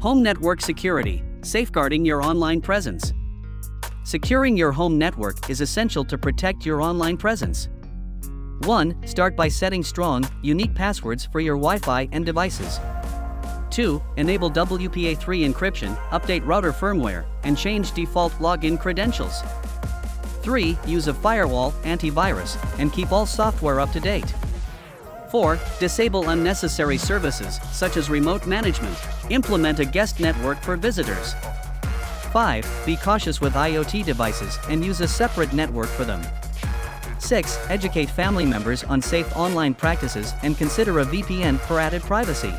Home Network Security Safeguarding your online presence. Securing your home network is essential to protect your online presence. 1. Start by setting strong, unique passwords for your Wi Fi and devices. 2. Enable WPA3 encryption, update router firmware, and change default login credentials. 3. Use a firewall, antivirus, and keep all software up to date. 4. Disable unnecessary services, such as remote management. Implement a guest network for visitors. 5. Be cautious with IoT devices and use a separate network for them. 6. Educate family members on safe online practices and consider a VPN for added privacy.